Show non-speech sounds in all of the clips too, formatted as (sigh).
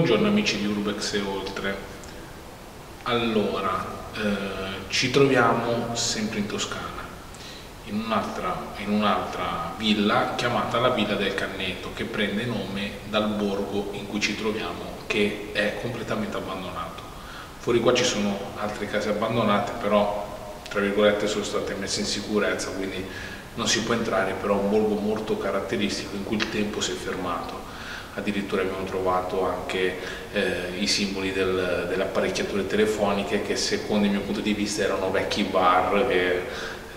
Buongiorno amici di Urbex e oltre. Allora, eh, ci troviamo sempre in Toscana, in un'altra, in un'altra villa chiamata la Villa del Canneto, che prende nome dal borgo in cui ci troviamo, che è completamente abbandonato. Fuori qua ci sono altre case abbandonate, però tra virgolette sono state messe in sicurezza, quindi non si può entrare, però è un borgo molto caratteristico in cui il tempo si è fermato addirittura abbiamo trovato anche eh, i simboli del, delle apparecchiature telefoniche che secondo il mio punto di vista erano vecchi bar che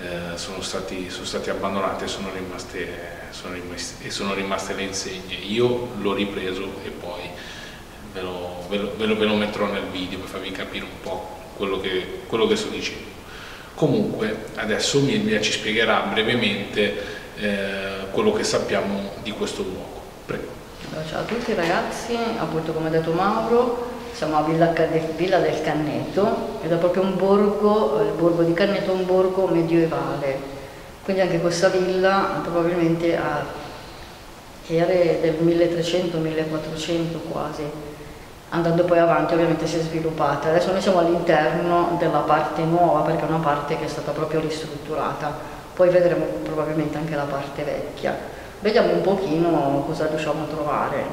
eh, sono, stati, sono, stati, abbandonati e sono rimaste, sono rimaste, e sono rimaste le insegne. Io l'ho ripreso e poi ve lo, ve, lo, ve, lo, ve lo, metterò nel video per farvi capire un po' quello che, quello che sto dicendo. Comunque adesso Milvia ci spiegherà brevemente eh, quello che sappiamo di questo luogo. Prego. Ciao a tutti ragazzi, appunto come ha detto Mauro, siamo a Villa, Villa del Canneto ed è proprio un borgo, il borgo di Canneto è un borgo medievale, quindi anche questa villa probabilmente ha ere del 1300-1400 quasi, andando poi avanti ovviamente si è sviluppata. Adesso noi siamo all'interno della parte nuova perché è una parte che è stata proprio ristrutturata, poi vedremo probabilmente anche la parte vecchia vediamo un pochino cosa riusciamo a trovare.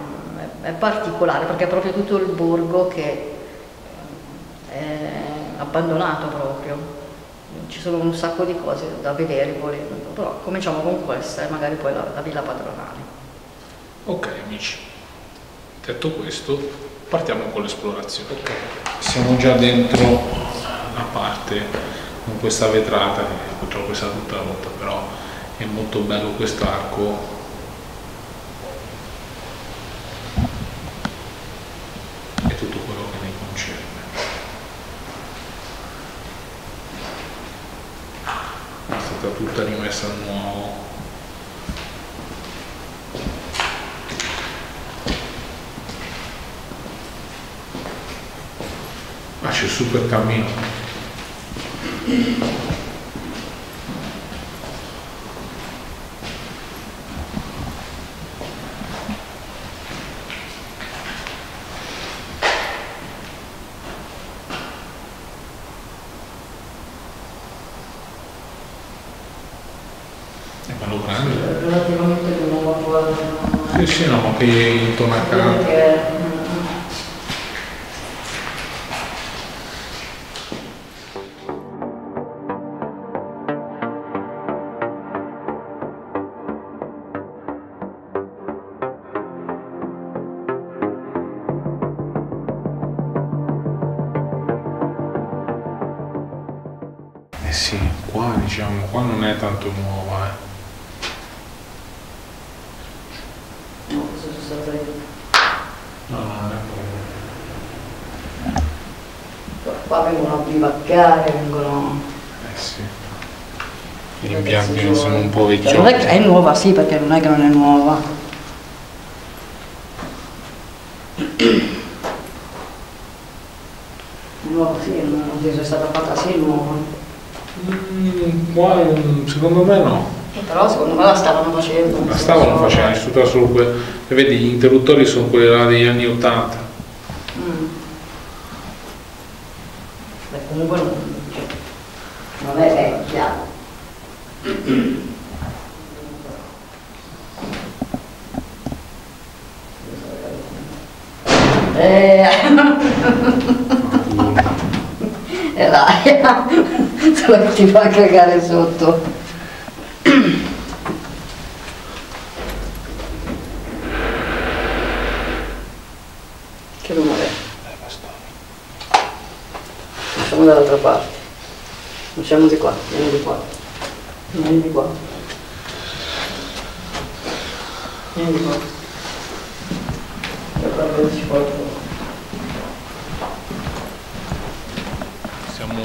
È particolare perché è proprio tutto il borgo che è abbandonato proprio. Ci sono un sacco di cose da vedere volendo, però cominciamo con questa e magari poi la, la villa padronale. Ok amici, detto questo partiamo con l'esplorazione. Okay. Siamo già dentro la parte con questa vetrata che purtroppo è stata tutta rotta, però è molto bello questo stata rimessa a nuovo. Ma c'è super cammino bello grande. Relativamente nuova quasi. Sì, sì, no, Non è, è nuova, sì, perché non è che non è nuova. nuova sì, è stata fatta sì nuova. Mm, qua secondo me no. Eh, però secondo me la stavano facendo. La stavano facendo, è solo quelle. Vedi, gli interruttori sono quelli là degli anni 80. comunque non, non è vecchia. Eh, è l'aria, ti fa cagare sotto. che rumore è? Facciamo dall'altra parte. Facciamo di qua, vieni di qua. Vieni di qua. Vieni di qua. E qua si Siamo,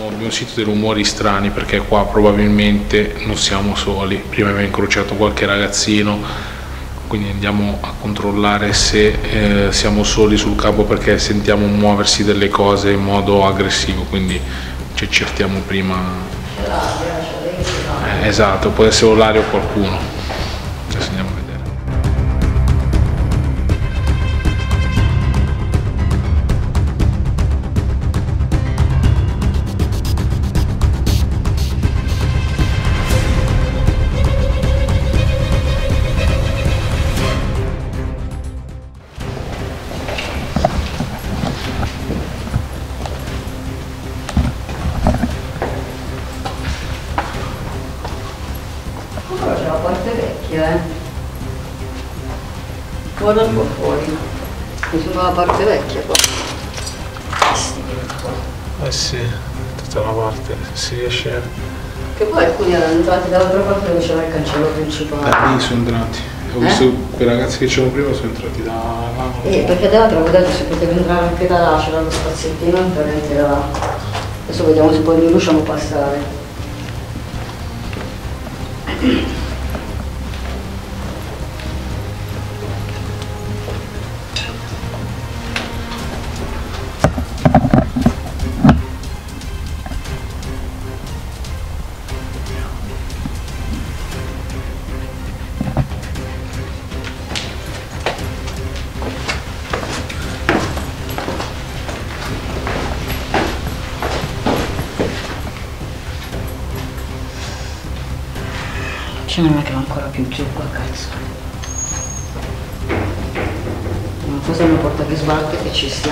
abbiamo sentito dei rumori strani perché qua probabilmente non siamo soli. Prima abbiamo incrociato qualche ragazzino quindi andiamo a controllare se eh, siamo soli sul campo perché sentiamo muoversi delle cose in modo aggressivo, quindi ci accertiamo prima. Eh, esatto, può essere l'aria o qualcuno. Guarda un po' fuori. Mi sembra la parte vecchia qua. Eh sì, tutta la parte, si riesce... Che poi alcuni erano entrati dall'altra parte dove c'era il cancello principale. Da lì sono entrati. Ho Eh? visto quei ragazzi che c'erano prima sono entrati da là. Eh, perché dall'altra avevo detto si poteva entrare anche da là, c'era lo spaziettino per entrare da là. Adesso vediamo se poi riusciamo a passare.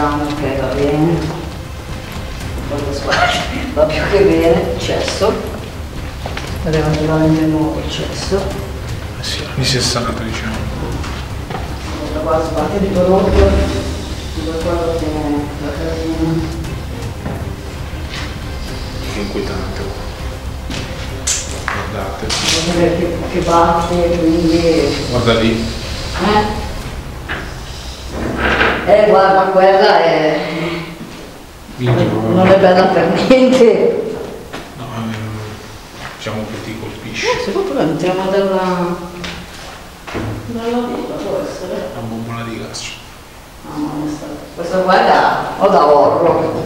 Siamo, che va bene. Va più che bene, cesso. Relativamente nuovo il cesso. Eh sì, anni 60 diciamo. Questa qua sbatte di prodotto. Dove quello che la casina. Che inquietante. Guardate. Che, che batte, quindi... Guarda lì. Eh? Eh, guarda, quella è... Non è bella per niente. No, ehm, diciamo che ti colpisce. Se proprio entriamo dalla... dalla vita, può essere. Una bombola di gas. Stato. Questa qua è da... o da horror.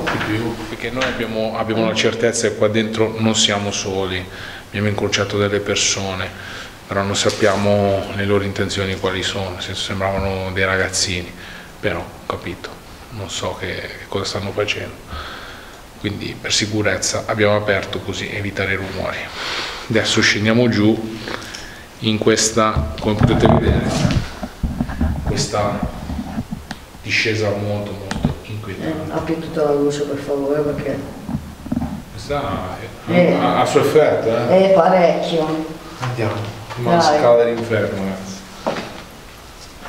Perché noi abbiamo, abbiamo la certezza che qua dentro non siamo soli. Abbiamo incrociato delle persone, però non sappiamo le loro intenzioni quali sono, sembravano dei ragazzini, però ho capito, non so che, che cosa stanno facendo. Quindi per sicurezza abbiamo aperto così evitare i rumori. Adesso scendiamo giù in questa, come potete vedere, questa discesa molto molto Eh, inquietante. apri tutta la luce per favore perché Questa Eh. ha, ha suo effetto, eh? è parecchio. Andiamo. Una Dai. scala dell'inferno, ragazzi.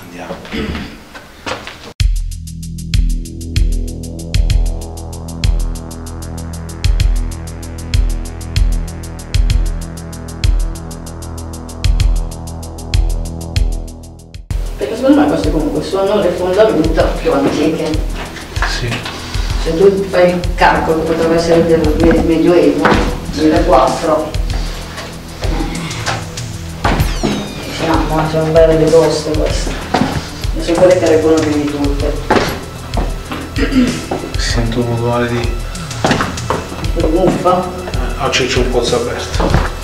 Andiamo. Sono le fondamenta più antiche. Sì. Se tu fai il calcolo potrebbe essere del me- Medioevo, 1004. Siamo, eh, sono belle le toste queste. E sono quelle che reggono di tutte. Sento un odore di... Muffa. Ah, c'è, c'è un pozzo aperto.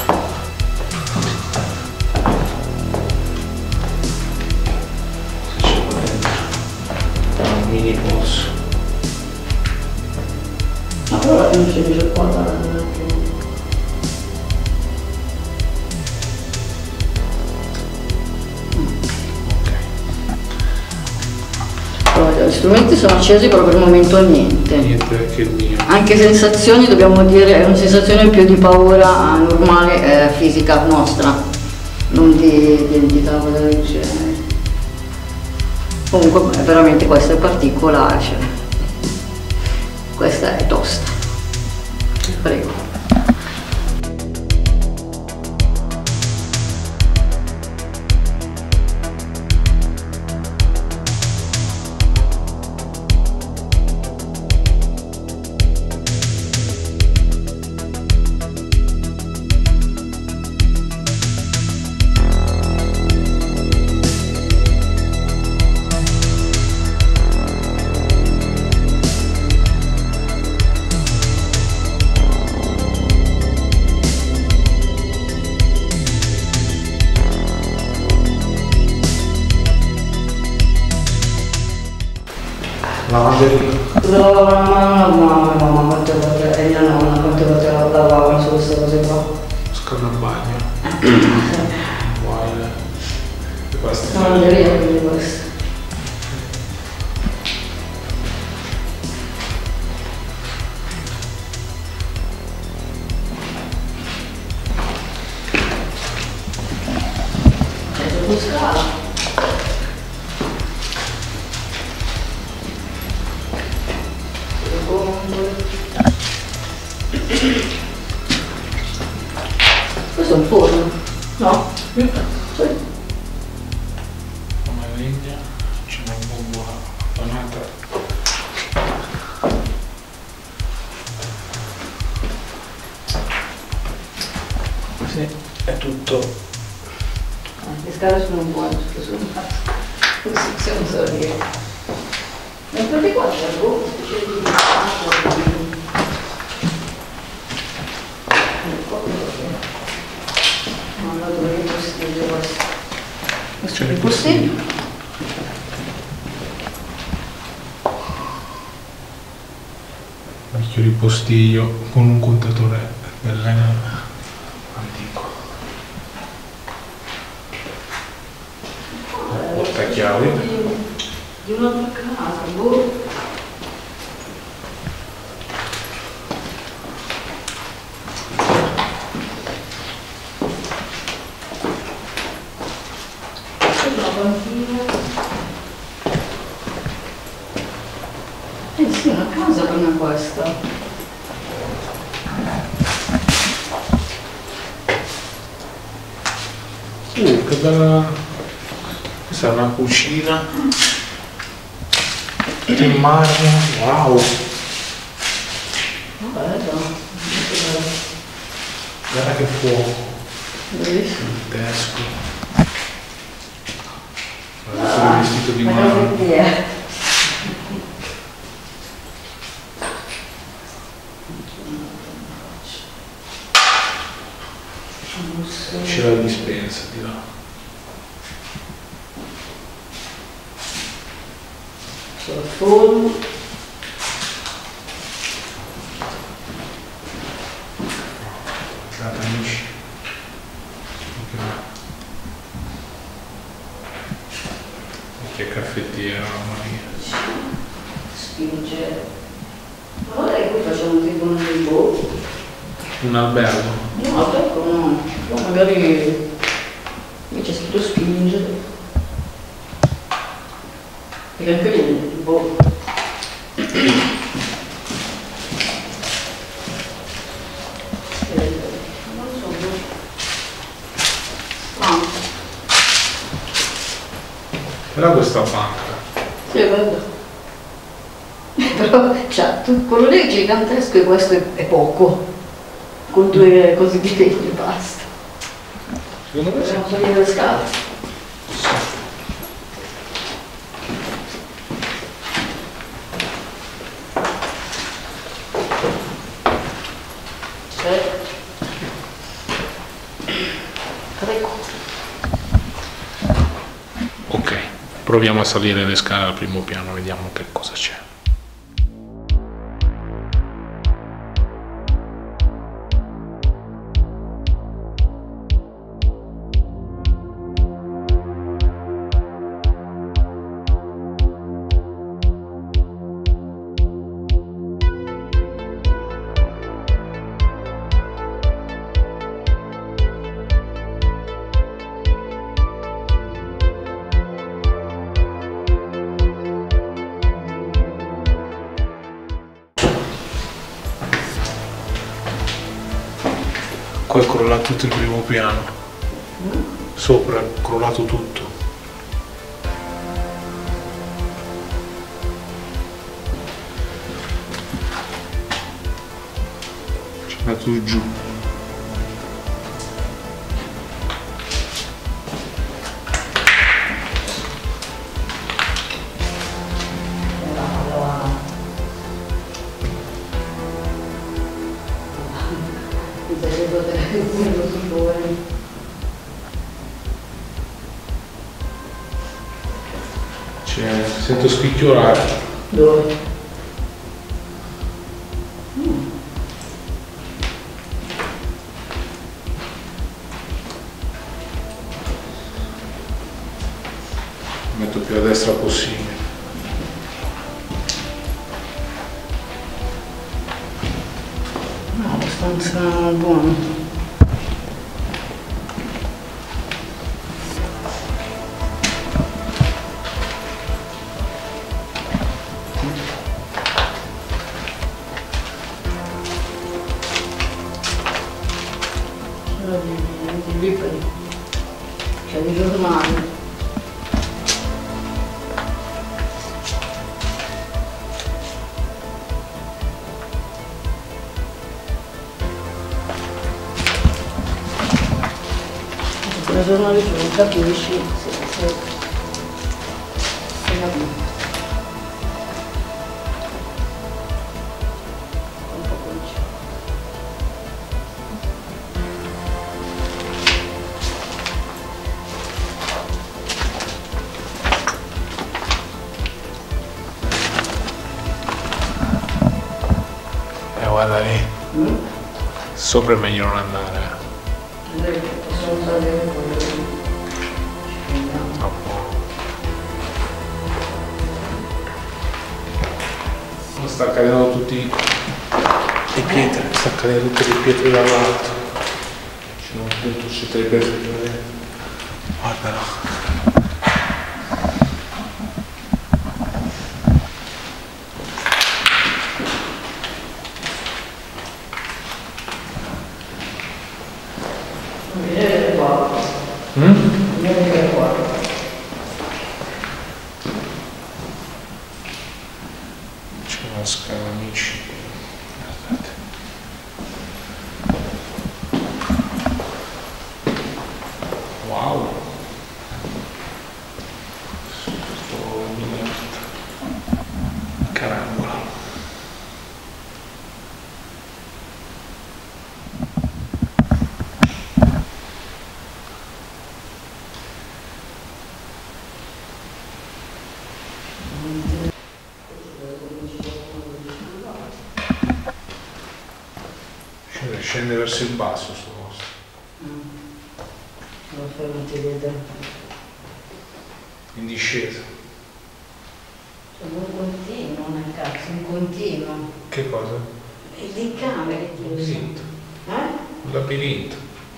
Non si dice qua da- Gli strumenti sono accesi però per il momento niente. Niente che il mio. Anche sensazioni, dobbiamo dire, è una sensazione più di paura normale, eh, fisica nostra, non di, di entità cosa del genere. Comunque beh, veramente questa è particolare, cioè. Proprio qua c'è boh, una specie di acqua, di- Ecco, così. No, allora dovrei postire questo. È postino. Vecchio ripostiglio con un contatore dell'Enel antico. Portachiavi. Di, di un'altra casa, boh. C'è una banchina. Eh sì, una casa come questa. Uh, che bella... Questa è una cucina. In marmo, wow. Bello, molto bello. Guarda che fuoco. Bellissimo. Tedesco. Guarda quello vestito di Ma marmo. che è? C'è la dispensa di là. Amici. Che caffettiera, mamma mia. spinge. Ma guarda che qui facciamo tipo un boh. Un albergo. No, ecco no. Poi magari qui c'è scritto spinge. Perché anche lì, boh. Eh, Non so, boh. Ah, Però questa banca. sì, è bello. Però, cioè, tu- quello lì è gigantesco e questo è, poco. Con due cose di legno e basta. Dobbiamo salire le scale. Certo. Ecco. Ok, proviamo a salire le scale al primo piano, vediamo che cosa c'è. Crollato tutto il primo piano. Sopra è crollato tutto. C'è andato giù. Giornale tu non capisci, sì, sì. Non capisci. Un po' comincia. Eh guarda lì, Mm? sopra è meglio non andare. Cadendo tutte le pietre dall'alto. Ci sono appunto queste tre pietre. Guardalo. Mm? Non vedete qua. C'è una scala amici. Guardate. Wow. Questo miliardo. Carambola. Scende, verso il basso sto posto. Non fai non ti vede. In discesa. Cioè, un continuo nel cazzo, un continuo. Che cosa? E di camere Un labirinto. Eh? Un labirinto.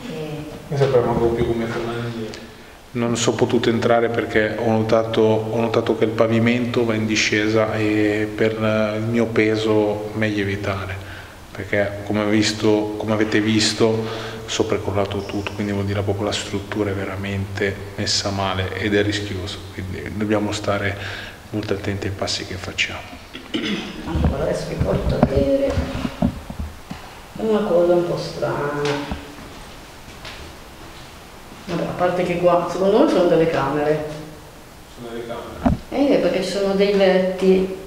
E Non sapevo manco più come tornare. Non sono potuto entrare perché ho notato, ho notato che il pavimento va in discesa e per eh, il mio peso meglio evitare. Perché come, visto, come avete visto sopra è crollato tutto, quindi vuol dire proprio la struttura è veramente messa male ed è rischioso. Quindi dobbiamo stare molto attenti ai passi che facciamo. allora adesso vi porto a vedere una cosa un po' strana. Vabbè, a parte che qua, secondo me sono delle camere. Sono le camere. Eh, perché ci sono dei letti.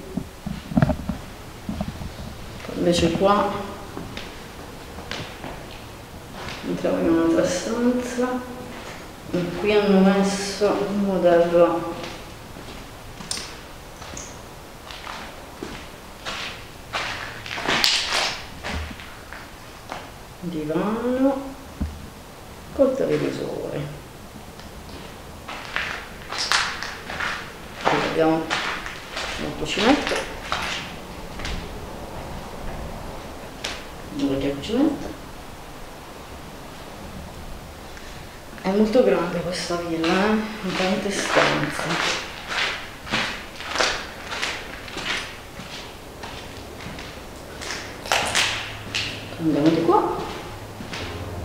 Invece qua entriamo in un'altra stanza. Qui hanno messo un modello divano col televisore. Qui abbiamo un cucinetto, una vecchia cucinetta. È molto grande questa villa, eh? Ha tante stanze. Andiamo di qua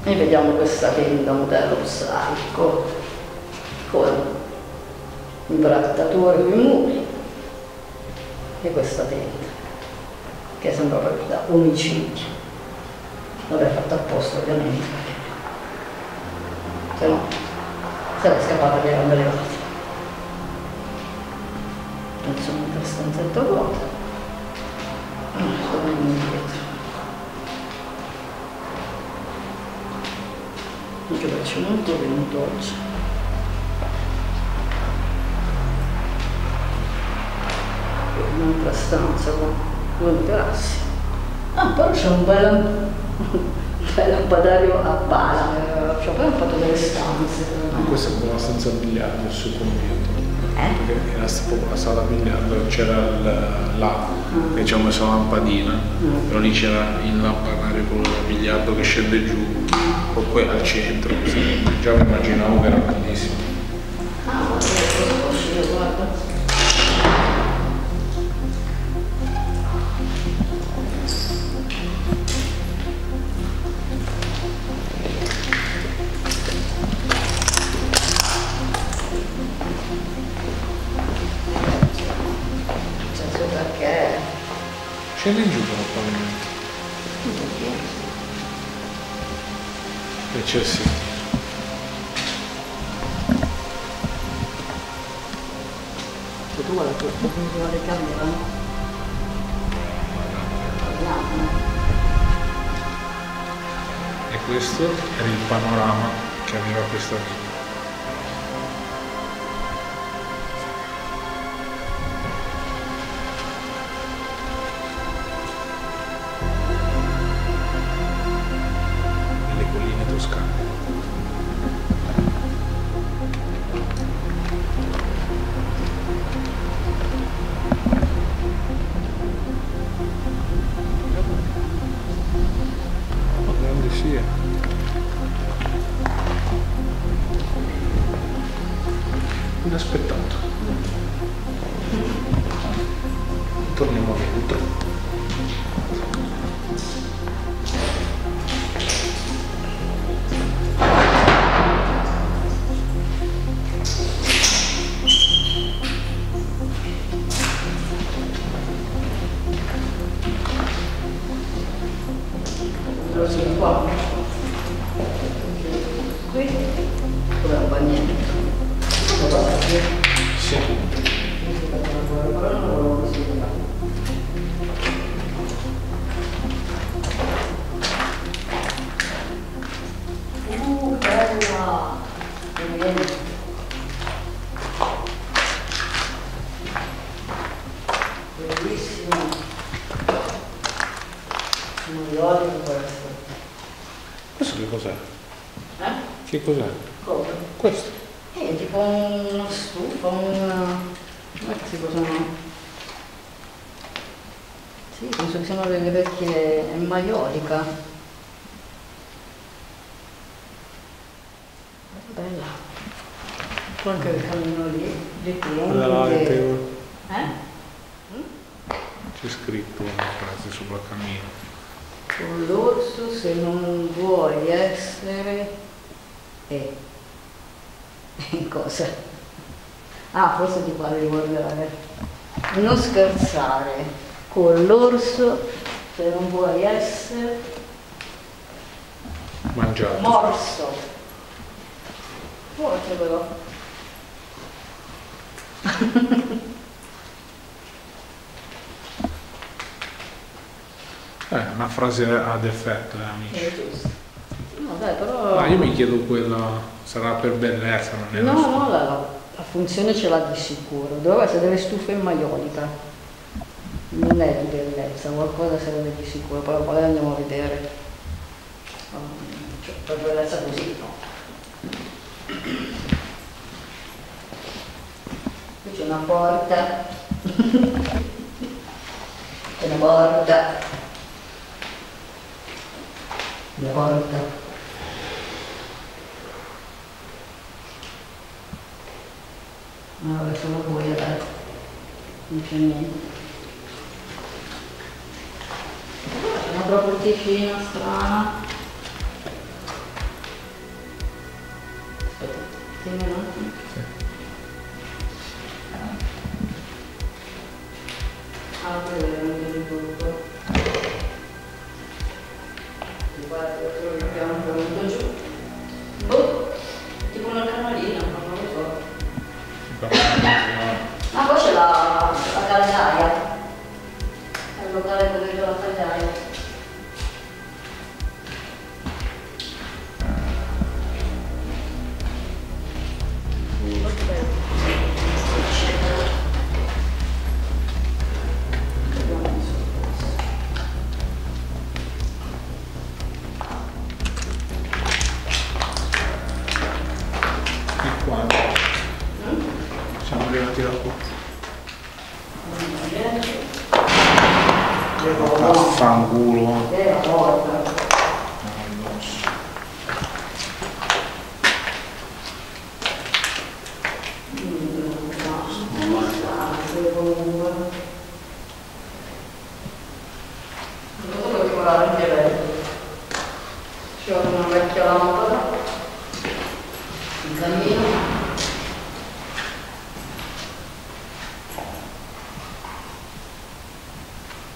e vediamo questa tenda modello mosaico con imbrattature sui muri e questa tenda che sembra proprio da omicidio anche perché c'è molto vento oggi un'altra stanza con due materassi. Ah, però c'è un bel, (laughs) un bel lampadario a pala, cioè poi hanno fatto delle stanze. Questa è proprio una stanza biliardo sul computer. Eh? Perché era proprio la sala biliardo, c'era là Mm. e ci ho messo la lampadina, Mm. però lì c'era il lampadario con il biliardo che scende giù, poi al centro, già mi immaginavo che era bellissimo. Che cos'è? Come? Questo. È tipo una stufa, una... come si possono... Sì, penso che siano delle vecchie... è maiolica. Bella. Poi anche il cammino lì, di Quella là piombo. teo- Eh? C'è scritto una frase sopra il cammino. Con l'orso se non vuoi essere... E... (laughs) Cosa? Ah, forse ti pare di guardare. Non scherzare. Con l'orso se non vuoi essere Mangiato. morso. Forse però. Eh, una frase ad effetto, eh, amici. È giusto. No, dai, però... Ma io mi chiedo quella sarà per bellezza, non è No, no, la, la funzione ce l'ha di sicuro. Dovrebbe essere delle stufe in maiolica. Non è di bellezza, qualcosa sarebbe di sicuro, però poi andiamo a vedere. Cioè, per bellezza così, no. Qui c'è una porta. c'è una porta. Una porta. No, è solo buia, dai. Non c'è niente. C'è un'altra porticina strana. Aspetta, tieni un attimo. Ah, quello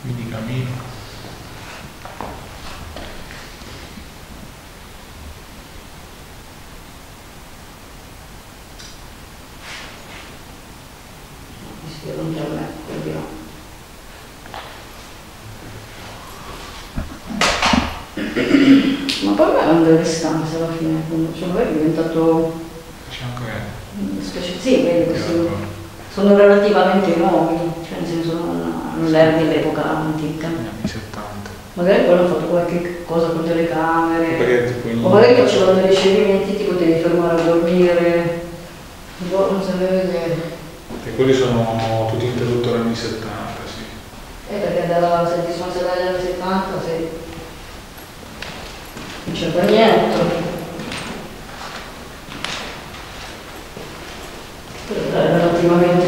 Quindi cammino. Ma poi erano delle stanze alla fine, cioè poi è diventato C'è anche specie sì, vedi, questi sono relativamente nuovi, non, erano dell'epoca antica. negli anni 70. Magari poi hanno fatto qualche cosa con telecamere, Perché tipo in- o magari facevano dei ricevimenti tipo devi fermare a dormire, boh, non sapevo vedere. E quelli sono tutti interruttori anni 70, sì. Eh, perché dalla settimana degli anni 70 sì. non c'era niente. Però relativamente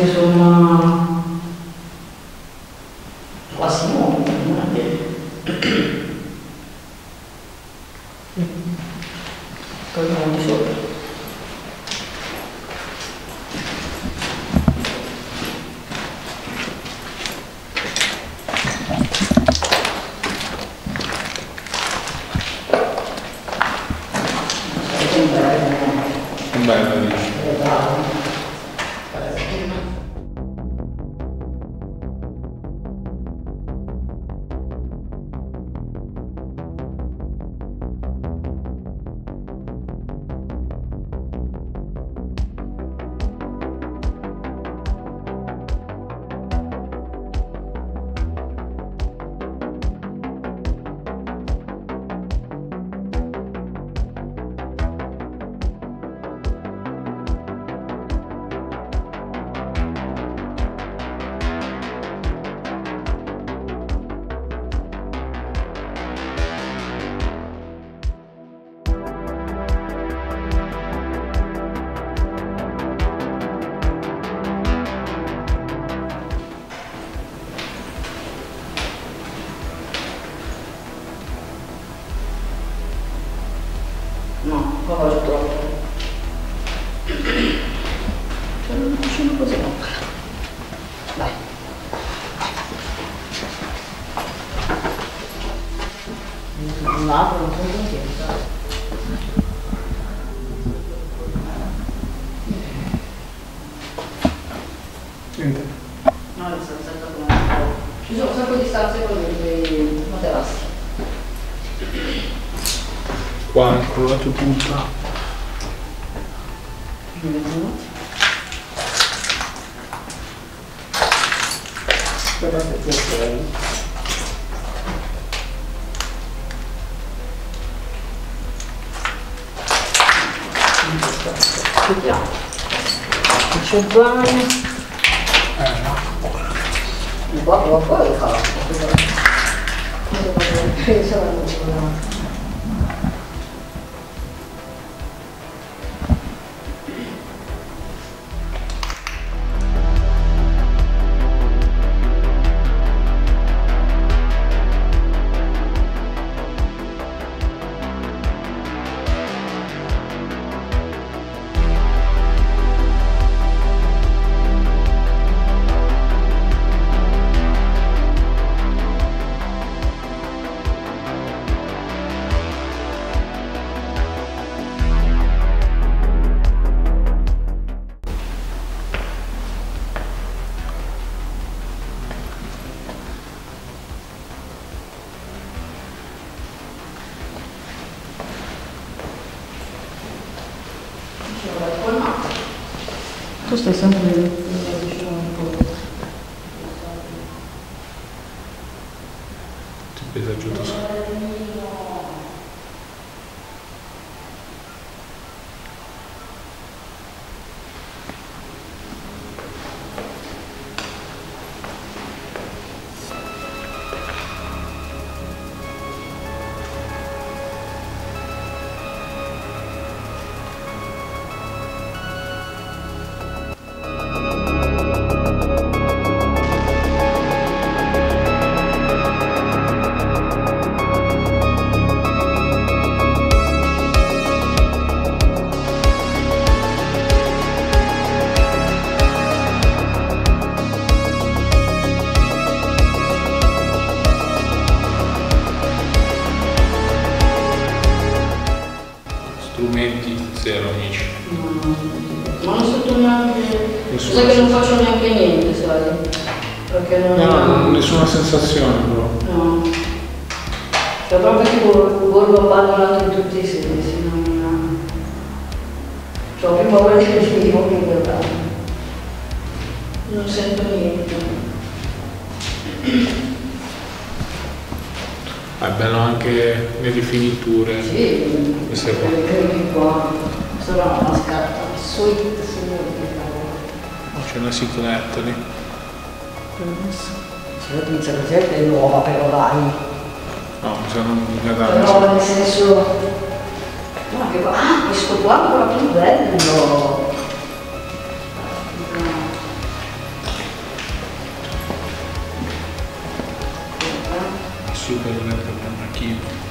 Guardate che sei. Vediamo. C'è il bagno. Eh no. E qua qua qua lo fa. Penso alla Tu stai sempre vicino che non faccio neanche niente, sai? Perché non No, nessuna sensazione si 25 ettari. Sono 17 è nuova però Rai. No, sono mica da... No, nel senso... Ah, questo qua è ancora più bello! Super bello per un archivio.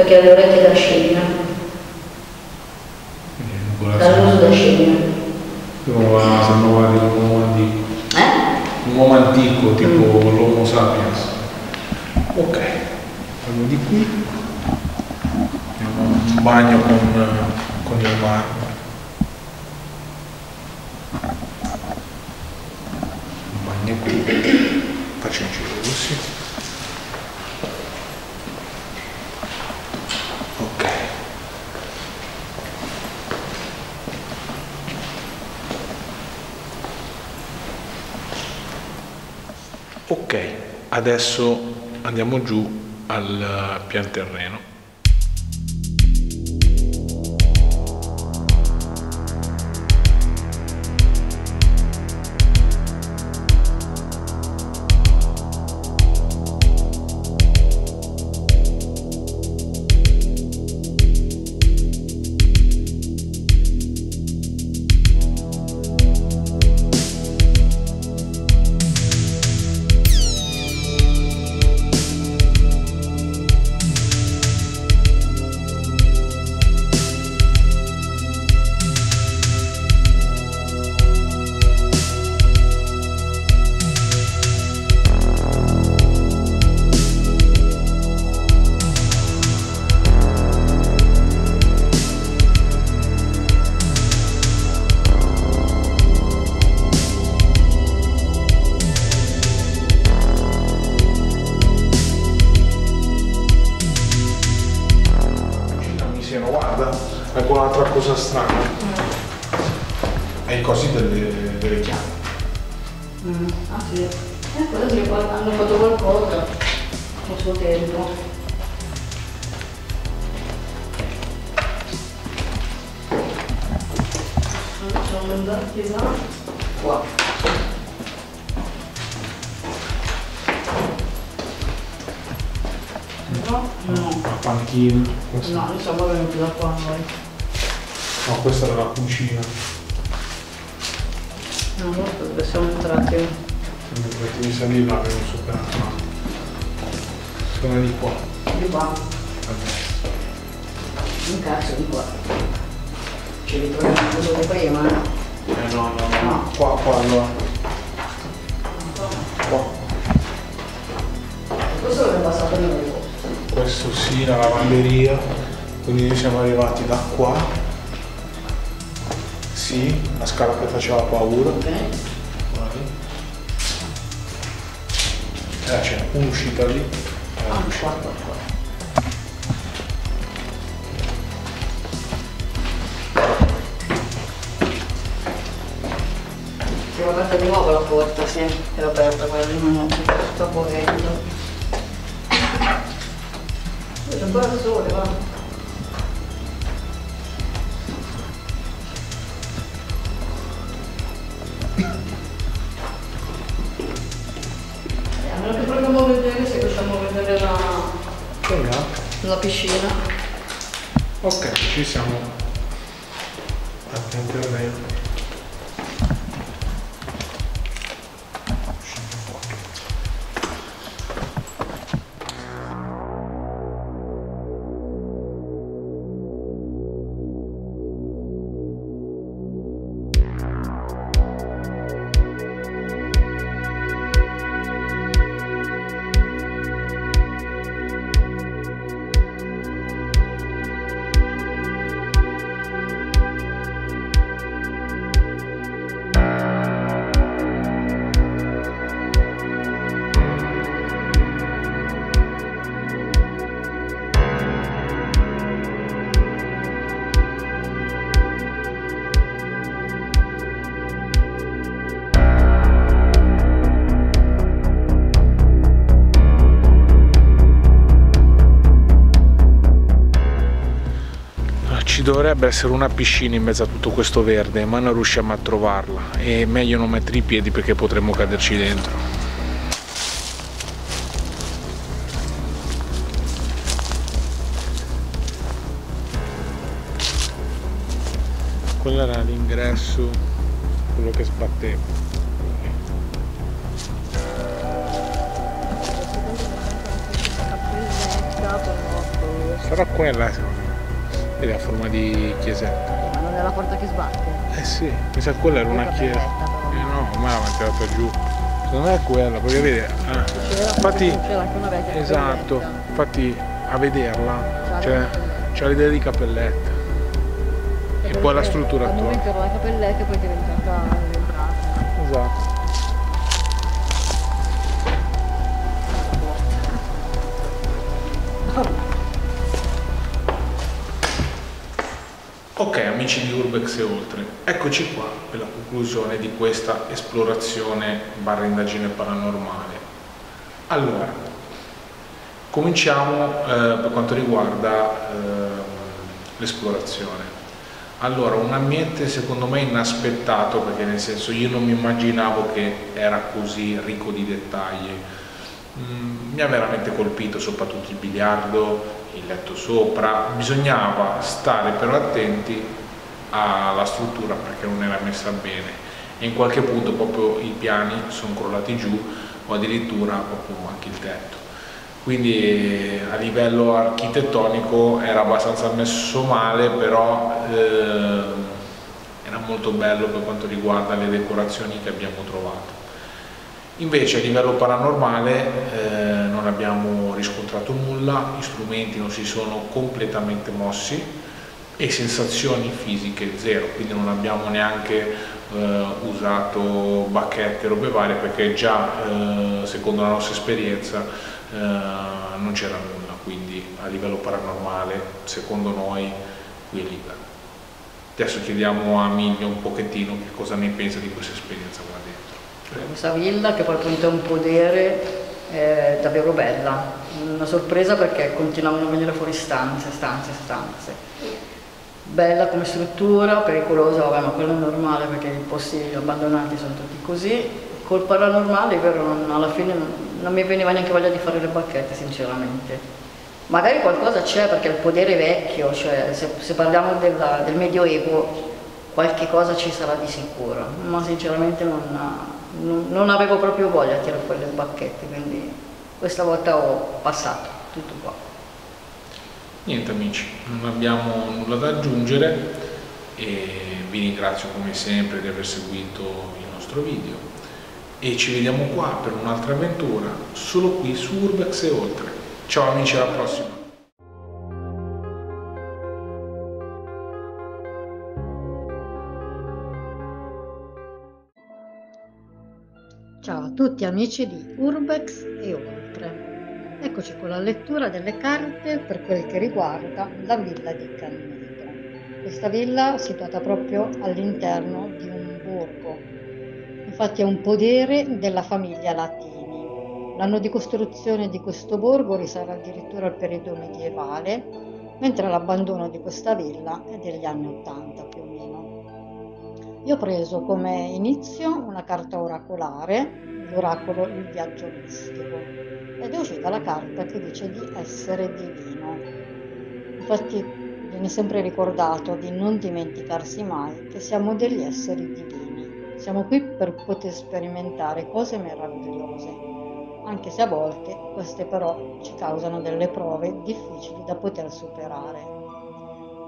Perché ha le orecchie da scimmia. Dall'uso da scimmia. Sembrava di un uomo antico. Eh? Un uomo antico, tipo l'Homo sapiens. Ok, andiamo di qui. Andiamo in bagno con, con il marmo. Un bagno qui. Faccio un giro così. Ok. Ok, adesso andiamo giù al pian terreno. Panchina. Questa, no, non siamo venuti da qua noi. no, questa era la cucina. No, no, dove siamo entrati? Perché mi salì là, avevo superato. Sono di qua. Di qua. destra. Un cazzo di qua. Ci ritroviamo dove prima. Eh no, no, no. No. Qua, qua, allora. La lavanderia. Quindi noi siamo arrivati da qua. Sì, la scala che faceva paura. Ok. Vai. Eh, c'è un'uscita lì. Ah, un'uscita. qua, qua, qua. Si è aperta di nuovo la porta, sì, era aperta quella, sto morendo. C'è ancora il sole, va. Eh, almeno che proviamo a vedere se riusciamo a vedere la, la piscina. Ok, ci siamo. Dovrebbe essere una piscina in mezzo a tutto questo verde, ma non riusciamo a trovarla. E meglio non mettere i piedi perché potremmo caderci dentro. Quello era l'ingresso, quello che sbatteva. Sarà quella. Vedi a forma di chiesetta. Ma non è la porta che sbatte? Eh sì, mi sa che quella era una chiesa. Eh no, ormai l'avevano tirata giù. Secondo me è quella, perché vedi. C'era, infatti, esatto, infatti a vederla c'è, la c'è l'idea di cappelletta. E poi la struttura Al momento attorno. era la cappelletta poi è diventata amici di Urbex e oltre, eccoci qua per la conclusione di questa esplorazione barra indagine paranormale. Allora, cominciamo eh, per quanto riguarda ehm, l'esplorazione. Allora, un ambiente secondo me inaspettato perché nel senso io non mi immaginavo che era così ricco di dettagli. Mm, mi ha veramente colpito soprattutto il biliardo, il letto sopra, bisognava stare però attenti alla struttura perché non era messa bene e in qualche punto proprio i piani sono crollati giù o addirittura proprio anche il tetto. Quindi eh, a livello architettonico era abbastanza messo male, però eh, era molto bello per quanto riguarda le decorazioni che abbiamo trovato. Invece a livello paranormale eh, non abbiamo riscontrato nulla, gli strumenti non si sono completamente mossi e sensazioni fisiche zero, quindi non abbiamo neanche eh, usato bacchette e robe varie perché già eh, secondo la nostra esperienza eh, non c'era nulla, quindi a livello paranormale secondo noi qui è libero. Adesso chiediamo a Miglio un pochettino che cosa ne pensa di questa esperienza qua dentro. Prego. Questa villa che appunto è un podere è davvero bella, una sorpresa perché continuavano a venire fuori stanze, stanze, stanze. Bella come struttura, pericolosa, vabbè, ma quello è normale perché i posti abbandonati sono tutti così. Col paranormale, vero, non- alla fine non, mi veniva neanche voglia di fare le bacchette, sinceramente. Magari qualcosa c'è perché il podere è vecchio, cioè se, se parliamo della- del Medioevo qualche cosa ci sarà di sicuro, ma sinceramente non, non- non avevo proprio voglia di tirare fuori le bacchette, quindi questa volta ho passato tutto qua. Niente amici, non abbiamo nulla da aggiungere e vi ringrazio come sempre di aver seguito il nostro video e ci vediamo qua per un'altra avventura solo qui su Urbex e oltre. Ciao amici, alla prossima! Ciao a tutti amici di Urbex e Urbex. Eccoci con la lettura delle carte per quel che riguarda la villa di Canneto. Questa villa è situata proprio all'interno di un borgo, infatti è un podere della famiglia Latini. L'anno di costruzione di questo borgo risale addirittura al periodo medievale, mentre l'abbandono di questa villa è degli anni Ottanta più o meno. Io ho preso come inizio una carta oracolare l'oracolo Il viaggio mistico ed è uscita la carta che dice di essere divino. Infatti viene sempre ricordato di non dimenticarsi mai che siamo degli esseri divini. Siamo qui per poter sperimentare cose meravigliose, anche se a volte queste però ci causano delle prove difficili da poter superare.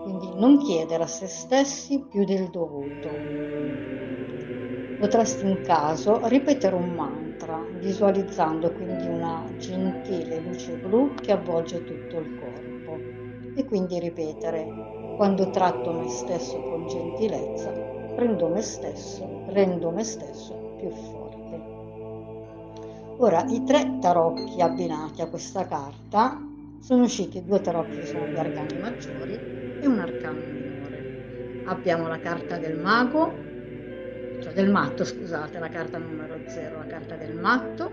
Quindi non chiedere a se stessi più del dovuto Potresti in caso ripetere un mantra, visualizzando quindi una gentile luce blu che avvolge tutto il corpo e quindi ripetere quando tratto me stesso con gentilezza, rendo me stesso, rendo me stesso più forte. Ora i tre tarocchi abbinati a questa carta sono usciti due tarocchi che sono gli arcani maggiori e un arcano minore. Abbiamo la carta del mago cioè del matto, scusate, la carta numero 0, la carta del matto,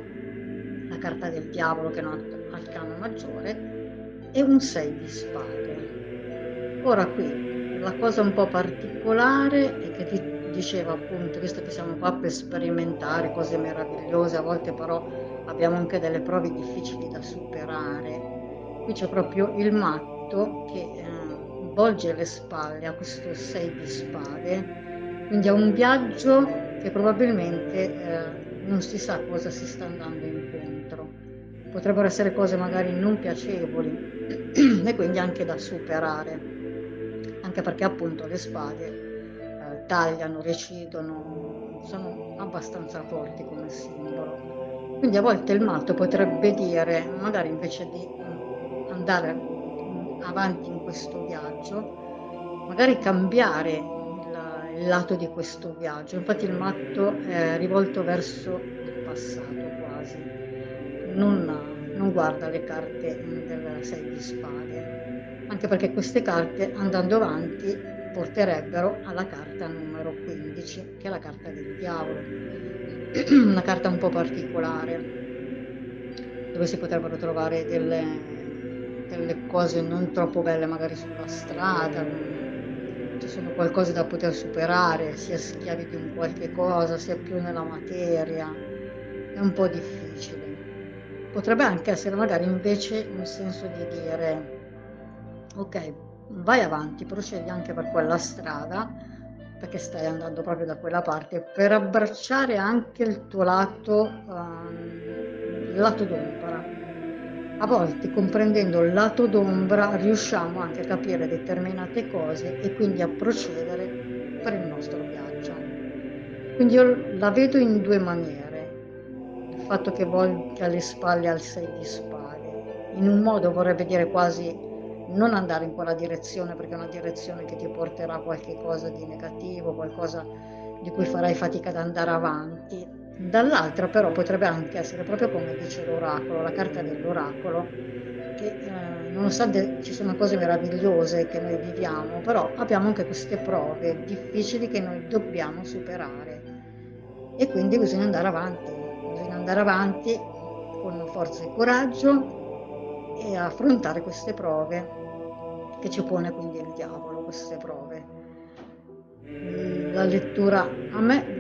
la carta del diavolo che è un arcano maggiore e un 6 di spade. Ora qui la cosa un po' particolare è che diceva appunto, visto che siamo qua per sperimentare cose meravigliose, a volte però abbiamo anche delle prove difficili da superare. Qui c'è proprio il matto che eh, volge le spalle a questo 6 di spade quindi è un viaggio che probabilmente eh, non si sa cosa si sta andando incontro. Potrebbero essere cose magari non piacevoli (clears throat) e quindi anche da superare, anche perché appunto le spade eh, tagliano, recidono, sono abbastanza forti come simbolo. Quindi a volte il matto potrebbe dire, magari invece di andare avanti in questo viaggio, magari cambiare il lato di questo viaggio. Infatti il matto è rivolto verso il passato quasi, non, non guarda le carte del 6 di spade, anche perché queste carte andando avanti porterebbero alla carta numero 15, che è la carta del diavolo, (clears throat) una carta un po' particolare, dove si potrebbero trovare delle, delle cose non troppo belle magari sulla strada, sono qualcosa da poter superare, sia schiavi di un qualche cosa, sia più nella materia, è un po' difficile. Potrebbe anche essere magari invece un senso di dire, ok, vai avanti, procedi anche per quella strada, perché stai andando proprio da quella parte, per abbracciare anche il tuo lato, um, il lato d'ombra a volte comprendendo il lato d'ombra riusciamo anche a capire determinate cose e quindi a procedere per il nostro viaggio. Quindi io la vedo in due maniere. Il fatto che volga le spalle al 6 di spade. In un modo vorrebbe dire quasi non andare in quella direzione perché è una direzione che ti porterà a qualche cosa di negativo, qualcosa di cui farai fatica ad andare avanti Dall'altra però potrebbe anche essere proprio come dice l'oracolo, la carta dell'oracolo, che eh, nonostante ci sono cose meravigliose che noi viviamo, però abbiamo anche queste prove difficili che noi dobbiamo superare. E quindi bisogna andare avanti, bisogna andare avanti con forza e coraggio e affrontare queste prove che ci pone quindi il diavolo, queste prove. La lettura a me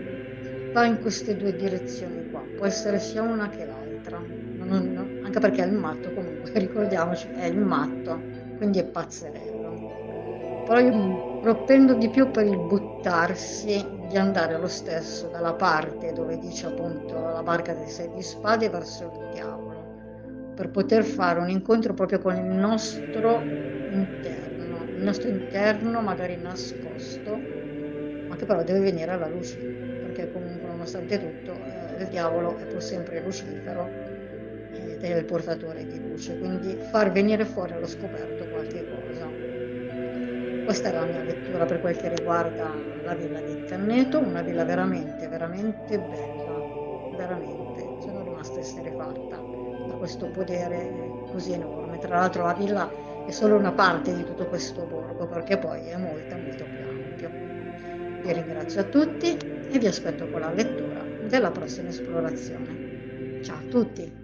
va in queste due direzioni qua, può essere sia una che l'altra, non, non, anche perché è il matto comunque, (laughs) ricordiamoci, è il matto, quindi è pazzerello. Però io propendo di più per il buttarsi, di andare lo stesso dalla parte dove dice appunto la barca dei sei di spade verso il diavolo, per poter fare un incontro proprio con il nostro interno, il nostro interno magari nascosto, ma che però deve venire alla luce perché comunque nonostante tutto eh, il diavolo è pur sempre Lucifero eh, ed è il portatore di luce, quindi far venire fuori allo scoperto qualche cosa. Questa è la mia lettura per quel che riguarda la villa di Canneto, una villa veramente, veramente bella, veramente, sono rimasta esterefatta da questo potere così enorme. Tra l'altro la villa è solo una parte di tutto questo borgo, perché poi è molto, molto più ampio. Vi ringrazio a tutti e vi aspetto con la lettura della prossima esplorazione. Ciao a tutti!